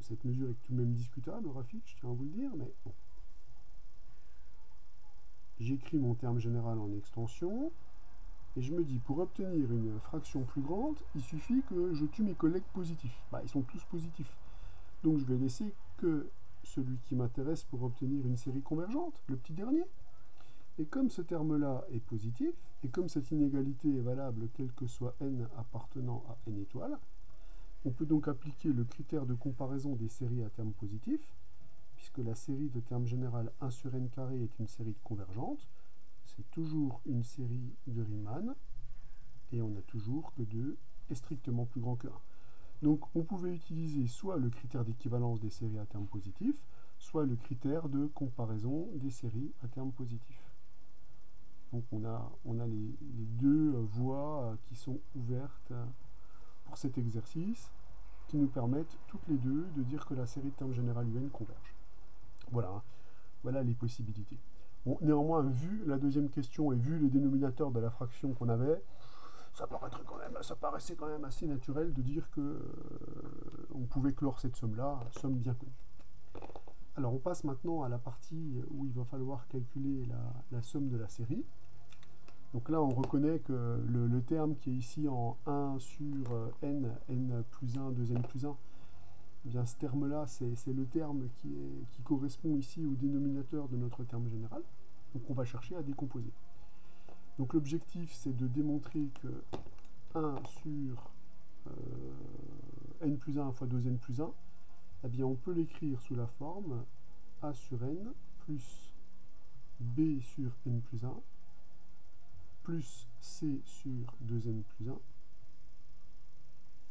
Cette mesure est tout de même discutable, Rafik, je tiens à vous le dire, mais bon. J'écris mon terme général en extension, et je me dis, pour obtenir une fraction plus grande, il suffit que je tue mes collègues positifs. Bah, ils sont tous positifs. Donc je vais laisser que celui qui m'intéresse pour obtenir une série convergente, le petit dernier. Et comme ce terme-là est positif, et comme cette inégalité est valable quel que soit n appartenant à n étoiles, on peut donc appliquer le critère de comparaison des séries à termes positifs, puisque la série de termes général 1 sur n carré est une série convergente, c'est toujours une série de Riemann, et on a toujours que 2 est strictement plus grand que 1. Donc on pouvait utiliser soit le critère d'équivalence des séries à terme positif, soit le critère de comparaison des séries à terme positif. Donc on a les, deux voies qui sont ouvertes pour cet exercice, qui nous permettent toutes les deux de dire que la série de termes général UN converge. Voilà, voilà les possibilités. Bon, néanmoins, vu la deuxième question et vu les dénominateurs de la fraction qu'on avait, ça, quand même, ça paraissait quand même assez naturel de dire que euh, on pouvait clore cette somme-là, somme bien connue. Alors on passe maintenant à la partie où il va falloir calculer la, somme de la série. Donc là on reconnaît que le, terme qui est ici en 1 sur euh, n, n plus 1, 2n plus 1, eh ce terme-là c'est le terme qui, correspond ici au dénominateur de notre terme général. Donc on va chercher à décomposer. Donc l'objectif c'est de démontrer que 1 sur euh, n plus 1 fois 2n plus 1 eh on peut l'écrire sous la forme a sur n plus b sur n plus 1 plus c sur 2n plus 1.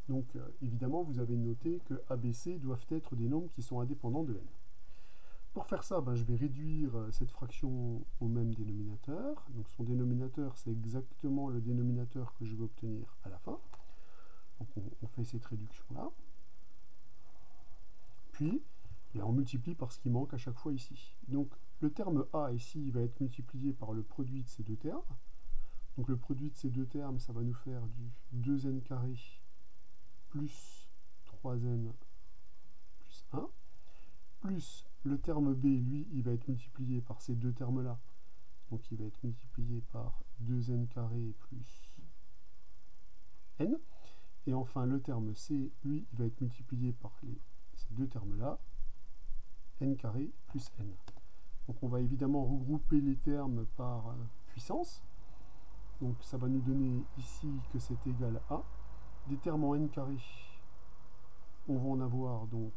Donc euh, évidemment, vous avez noté que a, b, c doivent être des nombres qui sont indépendants de n. Pour faire ça, ben, je vais réduire euh, cette fraction au même dénominateur. Donc son dénominateur, c'est exactement le dénominateur que je vais obtenir à la fin. Donc on fait cette réduction-là. Puis, et on multiplie par ce qui manque à chaque fois ici. Donc le terme A ici va être multiplié par le produit de ces deux termes. Donc le produit de ces deux termes, ça va nous faire du 2n carré plus 3n plus 1, plus le terme B, lui, il va être multiplié par ces deux termes-là. Donc il va être multiplié par 2n carré plus n. Et enfin, le terme C, lui, il va être multiplié par ces deux termes-là, n carré plus n. Donc on va évidemment regrouper les termes par euh, puissance. Donc ça va nous donner ici que c'est égal à des termes en n carré. On va en avoir donc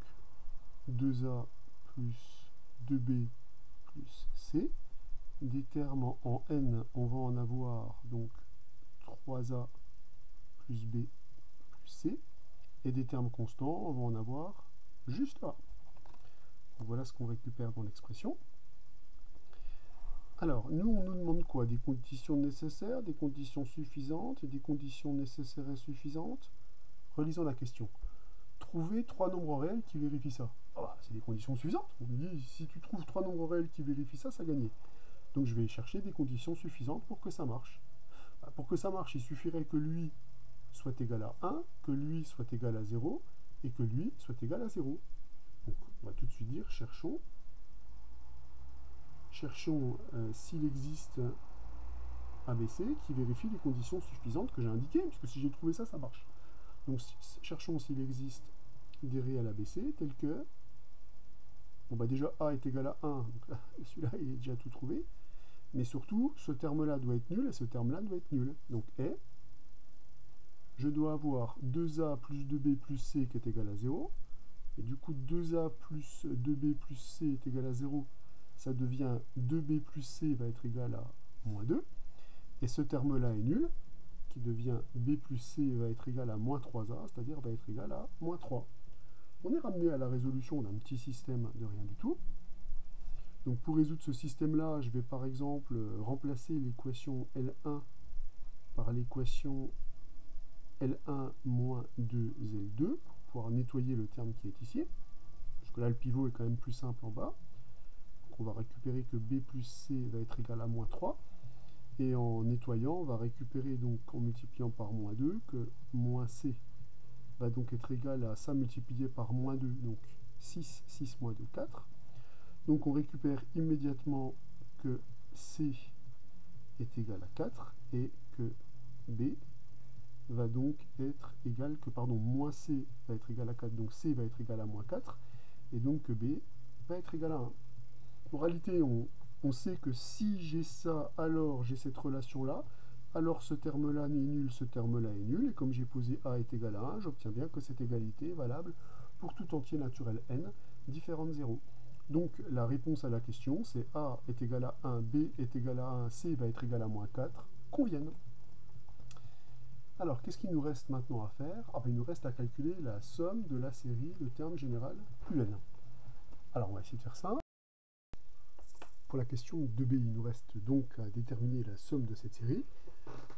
2a plus 2b plus c. Des termes en n, on va en avoir donc 3a plus b plus c. Et des termes constants, on va en avoir juste là. Voilà ce qu'on récupère dans l'expression. Alors, nous, on nous demande quoi? Des conditions nécessaires, des conditions suffisantes, des conditions nécessaires et suffisantes? Relisons la question. Trouver trois nombres réels qui vérifient ça. Ah bah, c'est des conditions suffisantes. On nous dit, si tu trouves trois nombres réels qui vérifient ça, ça gagne. Donc je vais chercher des conditions suffisantes pour que ça marche. Bah, pour que ça marche, il suffirait que lui soit égal à 1, que lui soit égal à 0, et que lui soit égal à 0. Donc on va tout de suite dire cherchons, cherchons euh, s'il existe ABC qui vérifie les conditions suffisantes que j'ai indiquées, puisque si j'ai trouvé ça, ça marche. Donc cherchons s'il existe des réels ABC tels que, bon bah déjà A est égal à 1, donc celui-là il est déjà tout trouvé, mais surtout ce terme-là doit être nul et ce terme-là doit être nul. Donc est je dois avoir 2a plus 2b plus c qui est égal à 0. Et du coup, 2a plus 2b plus c est égal à 0. Ça devient 2b plus c va être égal à moins 2. Et ce terme-là est nul, qui devient b plus c va être égal à moins 3a, c'est-à-dire va être égal à moins 3. On est ramené à la résolution d'un petit système de rien du tout. Donc pour résoudre ce système-là, je vais par exemple remplacer l'équation L1 par l'équation L1 moins 2L2 pour pouvoir nettoyer le terme qui est ici. Parce que là, le pivot est quand même plus simple en bas. Donc on va récupérer que B plus C va être égal à moins 3. Et en nettoyant, on va récupérer donc en multipliant par moins 2 que moins C va donc être égal à ça multiplié par moins 2. Donc 6, 6 moins 2, 4. Donc on récupère immédiatement que C est égal à 4 et que B va donc être égal que, pardon, moins C va être égal à 4, donc C va être égal à moins 4, et donc que B va être égal à 1. En réalité, on, on sait que si j'ai ça, alors j'ai cette relation-là, alors ce terme-là n'est nul, ce terme-là est nul, et comme j'ai posé A est égal à 1, j'obtiens bien que cette égalité est valable pour tout entier naturel n différent de 0. Donc la réponse à la question, c'est A est égal à 1, B est égal à 1, C va être égal à moins 4, conviennent. Alors, qu'est-ce qu'il nous reste maintenant à faire? Ah, ben, Il nous reste à calculer la somme de la série de termes général plus n. Alors, on va essayer de faire ça. Pour la question 2b, il nous reste donc à déterminer la somme de cette série.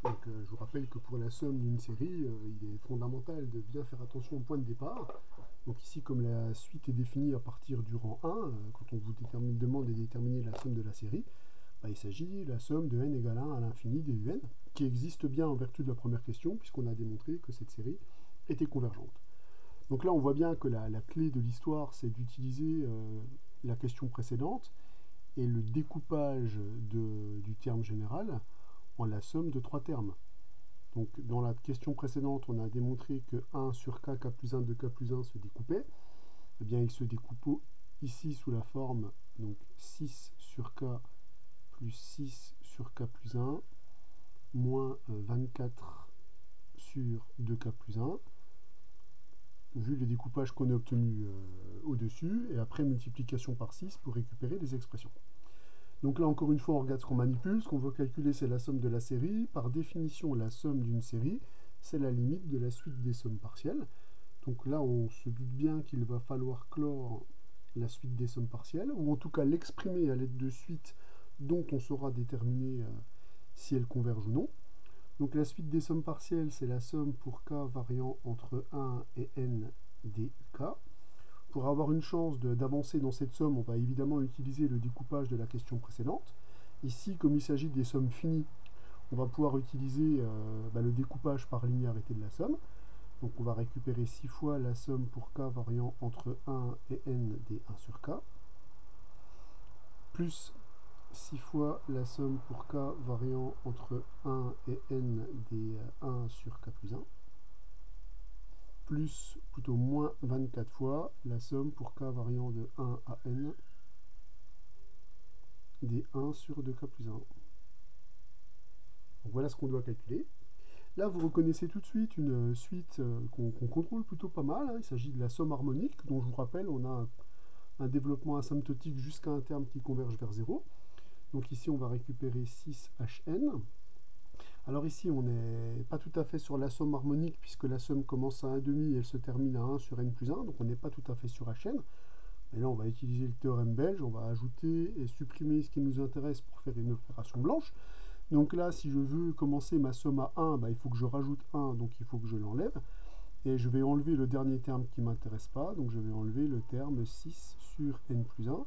Donc, euh, je vous rappelle que pour la somme d'une série, euh, il est fondamental de bien faire attention au point de départ. Donc ici, comme la suite est définie à partir du rang 1, euh, quand on vous demande de déterminer la somme de la série, bah, il s'agit de la somme de n égale 1 à l'infini des un, qui existe bien en vertu de la première question, puisqu'on a démontré que cette série était convergente. Donc là, on voit bien que la, clé de l'histoire, c'est d'utiliser la question précédente, et le découpage du terme général en la somme de trois termes. Donc dans la question précédente, on a démontré que 1 sur k, k plus 1 de k plus 1 se découpait. Eh bien, il se découpe ici sous la forme donc 6 sur k plus 6 sur k plus 1 moins 24 sur 2k plus 1 vu le découpage qu'on a obtenu euh, au-dessus, et après multiplication par 6 pour récupérer les expressions. Donc là, encore une fois, on regarde ce qu'on manipule. Ce qu'on veut calculer, c'est la somme de la série. Par définition, la somme d'une série, c'est la limite de la suite des sommes partielles. Donc là, on se doute bien qu'il va falloir clore la suite des sommes partielles, ou en tout cas l'exprimer à l'aide de suites dont on saura déterminer euh, si elles convergent ou non. Donc la suite des sommes partielles, c'est la somme pour k variant entre 1 et n des k. Pour avoir une chance d'avancer dans cette somme, on va évidemment utiliser le découpage de la question précédente. Ici, comme il s'agit des sommes finies, on va pouvoir utiliser euh, bah, le découpage par linéarité de la somme. Donc on va récupérer 6 fois la somme pour k variant entre 1 et n des 1 sur k, plus 6 fois la somme pour k variant entre 1 et n des 1 sur k plus 1, plus, plutôt moins 24 fois la somme pour k variant de 1 à n des 1 sur 2k plus 1. Donc voilà ce qu'on doit calculer. Là, vous reconnaissez tout de suite une suite euh, qu'on contrôle plutôt pas mal. Hein. Il s'agit de la somme harmonique, dont je vous rappelle, on a un, un développement asymptotique jusqu'à un terme qui converge vers 0. Donc ici, on va récupérer 6hn. Alors ici, on n'est pas tout à fait sur la somme harmonique, puisque la somme commence à 1,5 et elle se termine à 1 sur n plus 1, donc on n'est pas tout à fait sur hn. Mais là, on va utiliser le théorème belge, on va ajouter et supprimer ce qui nous intéresse pour faire une opération blanche. Donc là, si je veux commencer ma somme à 1, bah, il faut que je rajoute 1, donc il faut que je l'enlève. Et je vais enlever le dernier terme qui ne m'intéresse pas, donc je vais enlever le terme 6 sur n plus 1.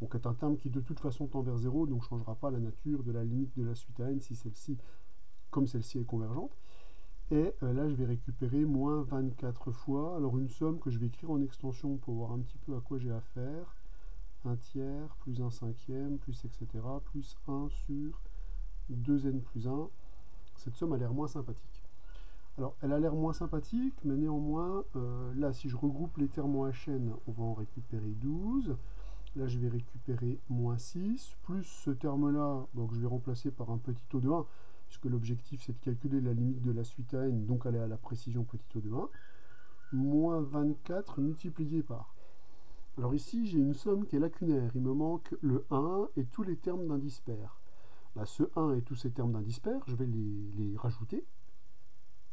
Donc c'est un terme qui de toute façon tend vers 0, donc ne changera pas la nature de la limite de la suite à n si celle-ci, comme celle-ci est convergente. Et euh, là, je vais récupérer moins 24 fois. Alors une somme que je vais écrire en extension pour voir un petit peu à quoi j'ai affaire. 1 tiers, plus 1 cinquième, plus etc., plus 1 sur 2n plus 1. Cette somme a l'air moins sympathique. Alors, elle a l'air moins sympathique, mais néanmoins, euh, là, si je regroupe les termes en HN, on va en récupérer 12. Là, je vais récupérer moins 6, plus ce terme-là, donc je vais remplacer par un petit taux de 1, puisque l'objectif, c'est de calculer la limite de la suite à n, donc aller à la précision petit taux de 1, moins 24 multiplié par. Alors ici, j'ai une somme qui est lacunaire. Il me manque le 1 et tous les termes d'indice pair. Bah, ce 1 et tous ces termes d'indice pair, je vais les, les rajouter.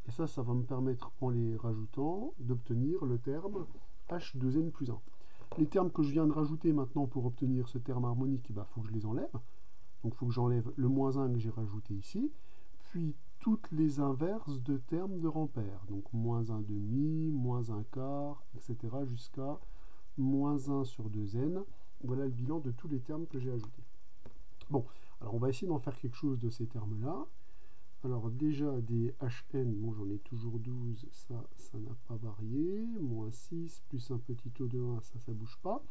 Et ça, ça va me permettre, en les rajoutant, d'obtenir le terme h2n plus 1. Les termes que je viens de rajouter maintenant pour obtenir ce terme harmonique, il bah, faut que je les enlève. Donc il faut que j'enlève le moins 1 que j'ai rajouté ici, puis toutes les inverses de termes de Rampère. Donc moins 1 demi, moins 1 quart, etc. jusqu'à moins 1 sur 2n. Voilà le bilan de tous les termes que j'ai ajoutés. Bon, alors on va essayer d'en faire quelque chose de ces termes-là. Alors déjà des HN, bon j'en ai toujours 12, ça, ça n'a pas varié. Moins 6, plus un petit taux de 1, ça, ça bouge pas.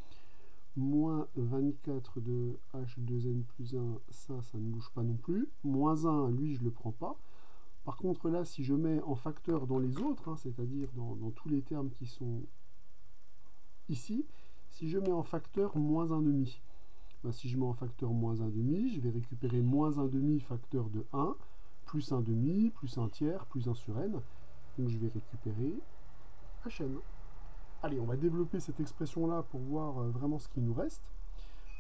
Moins 24 de H2N plus 1, ça, ça ne bouge pas non plus. Moins 1, lui, je ne le prends pas. Par contre, là, si je mets en facteur dans les autres, hein, c'est-à-dire dans, tous les termes qui sont ici, si je mets en facteur moins 1,5, ben, si je mets en facteur moins 1,5, je vais récupérer moins 1,5 facteur de 1, plus un demi, plus un tiers, plus un sur n. Donc je vais récupérer Hn. Allez, on va développer cette expression-là pour voir euh, vraiment ce qui nous reste.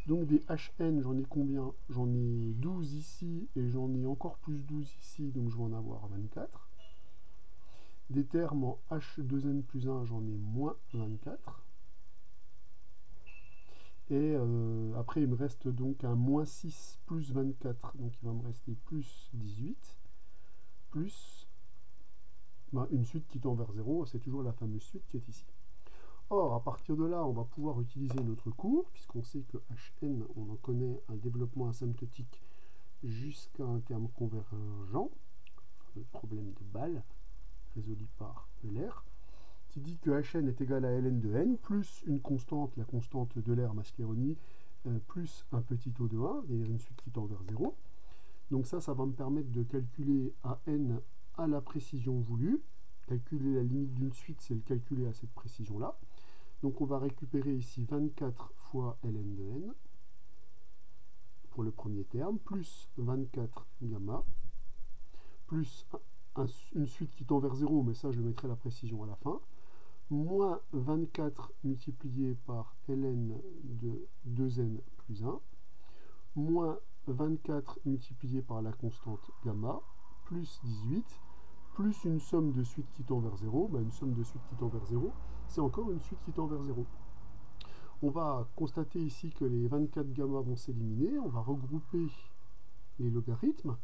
Donc des hn, j'en ai combien? J'en ai 12 ici et j'en ai encore plus 12 ici, donc je vais en avoir 24. Des termes en h2n plus 1, j'en ai moins 24. Et euh, après, il me reste donc un moins 6 plus 24, donc il va me rester plus 18, plus ben, une suite qui tend vers 0, c'est toujours la fameuse suite qui est ici. Or, à partir de là, on va pouvoir utiliser notre cours, puisqu'on sait que Hn, on en connaît un développement asymptotique jusqu'à un terme convergent, le problème de balle, résolu par Euler, qui dit que Hn est égal à ln de n, plus une constante, la constante de l'air Mascheroni, euh, plus un petit taux de 1, c'est-à-dire une suite qui tend vers 0. Donc ça, ça va me permettre de calculer à n à la précision voulue. Calculer la limite d'une suite, c'est le calculer à cette précision-là. Donc on va récupérer ici 24 fois ln de n pour le premier terme, plus 24 gamma, plus une suite qui tend vers 0, mais ça je mettrai la précision à la fin, moins 24 multiplié par ln de 2n plus 1, moins 24 multiplié par la constante gamma, plus 18, plus une somme de suite qui tend vers 0, ben, une somme de suite qui tend vers 0, c'est encore une suite qui tend vers 0. On va constater ici que les 24 gamma vont s'éliminer, on va regrouper les logarithmes,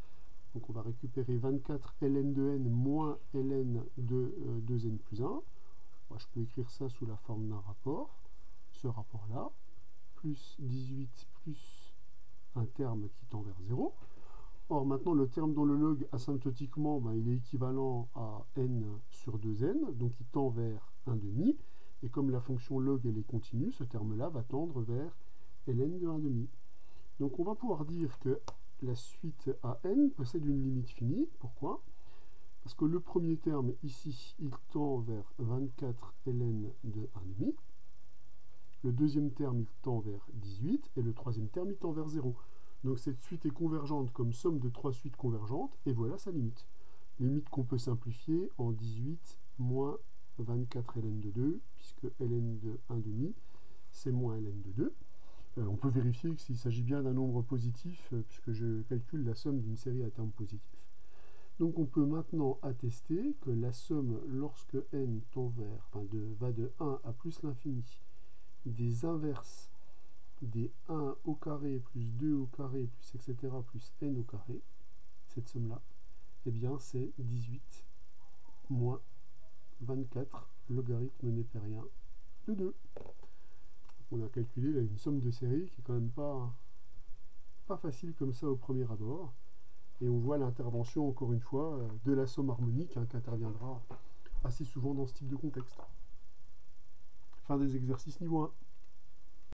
donc on va récupérer 24 ln de n moins ln de 2n euh, plus 1, Moi, je peux écrire ça sous la forme d'un rapport, ce rapport-là, plus 18 plus un terme qui tend vers 0, Or, maintenant, le terme dans le log, asymptotiquement, ben, il est équivalent à n sur 2n, donc il tend vers 1,5. Et comme la fonction log, elle est continue, ce terme-là va tendre vers ln de 1,5. Donc on va pouvoir dire que la suite à n possède une limite finie. Pourquoi? Parce que le premier terme, ici, il tend vers 24 ln de 1,5. Le deuxième terme, il tend vers 18. Et le troisième terme, il tend vers 0. Donc cette suite est convergente comme somme de trois suites convergentes, et voilà sa limite. Limite qu'on peut simplifier en 18 moins 24 ln de 2, puisque ln de 1,5, c'est moins ln de 2. Euh, on peut vérifier s'il s'agit bien d'un nombre positif, euh, puisque je calcule la somme d'une série à termes positifs. Donc on peut maintenant attester que la somme, lorsque n tend vers, enfin de, va de 1 à plus l'infini, des inverses des 1 au carré plus 2 au carré plus etc. plus n au carré, cette somme-là, eh bien c'est 18 moins 24 logarithme népérien de 2. On a calculé une somme de série qui est quand même pas, pas facile comme ça au premier abord. Et on voit l'intervention, encore une fois, euh, de la somme harmonique hein, qui interviendra assez souvent dans ce type de contexte. Fin des exercices niveau 1.